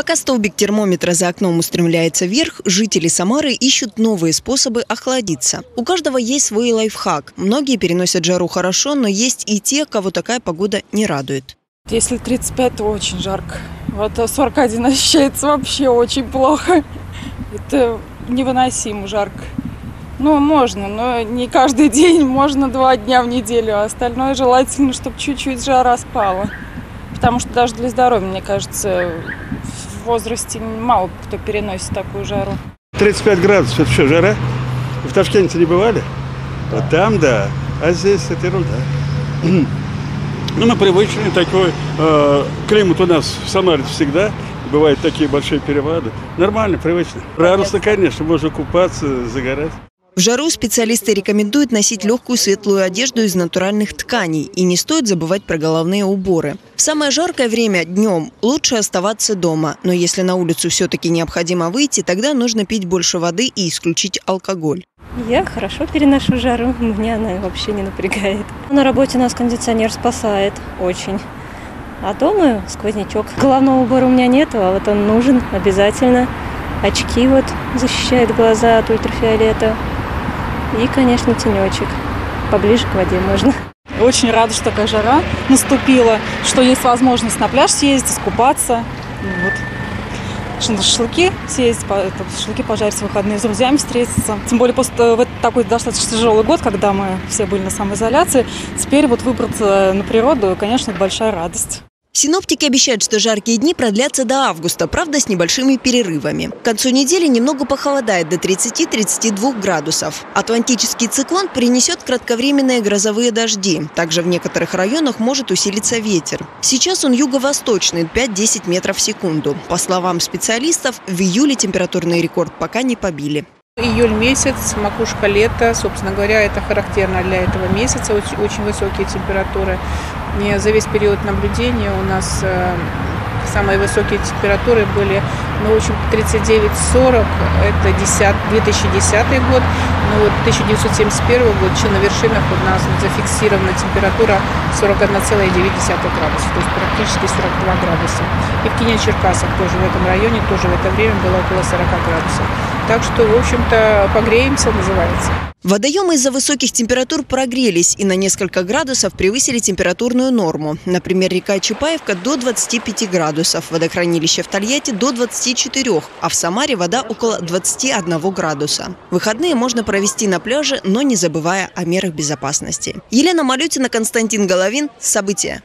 Пока столбик термометра за окном устремляется вверх, жители Самары ищут новые способы охладиться. У каждого есть свой лайфхак. Многие переносят жару хорошо, но есть и те, кого такая погода не радует. Если 35, то очень жарко. Вот 41 ощущается вообще очень плохо. Это невыносимо жарко. Ну, можно, но не каждый день, можно два дня в неделю. А остальное желательно, чтобы чуть-чуть жара спала. Потому что даже для здоровья, мне кажется, в возрасте мало кто переносит такую жару. 35 градусов, это что, жара? В Ташкенте не бывали? Вот там, да. А здесь это ерунда. Ну, мы привычны, такой э, климат у нас в Самаре всегда. Бывают такие большие перепады. Нормально, привычно. Радостно, конечно, можно купаться, загорать. В жару специалисты рекомендуют носить легкую светлую одежду из натуральных тканей и не стоит забывать про головные уборы. В самое жаркое время днем лучше оставаться дома, но если на улицу все-таки необходимо выйти, тогда нужно пить больше воды и исключить алкоголь. Я хорошо переношу жару, меня она вообще не напрягает. На работе нас кондиционер спасает очень. А дома сквознячок. Головного убора у меня нету, а вот он нужен обязательно. Очки вот защищают глаза от ультрафиолета. И, конечно, тенечек. Поближе к воде можно. Очень рада, что такая жара наступила, что есть возможность на пляж съездить, искупаться. Ну вот. Шашлыки это, шашлыки пожарить в выходные с друзьями встретиться. Тем более после в этот такой достаточно тяжелый год, когда мы все были на самоизоляции, теперь вот выбраться на природу, конечно, большая радость. Синоптики обещают, что жаркие дни продлятся до августа, правда, с небольшими перерывами. К концу недели немного похолодает до 30-32 градусов. Атлантический циклон принесет кратковременные грозовые дожди. Также в некоторых районах может усилиться ветер. Сейчас он юго-восточный, 5-10 метров в секунду. По словам специалистов, в июле температурный рекорд пока не побили. Июль месяц, макушка лета, собственно говоря, это характерно для этого месяца, очень, очень высокие температуры. И за весь период наблюдения у нас э, самые высокие температуры были, ну, в общем, 39-40, это 10, 2010 год, ну, вот 1971 год, на вершинах у нас зафиксирована температура 41,9 градуса, то есть практически 42 градуса. И в Кине-Черкасах тоже в этом районе, тоже в это время было около 40 градусов. Так что, в общем-то, погреемся, называется. Водоемы из-за высоких температур прогрелись и на несколько градусов превысили температурную норму. Например, река Чапаевка до 25 градусов, водохранилище в Тольятти до 24, а в Самаре вода около 21 градуса. Выходные можно провести на пляже, но не забывая о мерах безопасности. Елена Малютина, Константин Головин. События.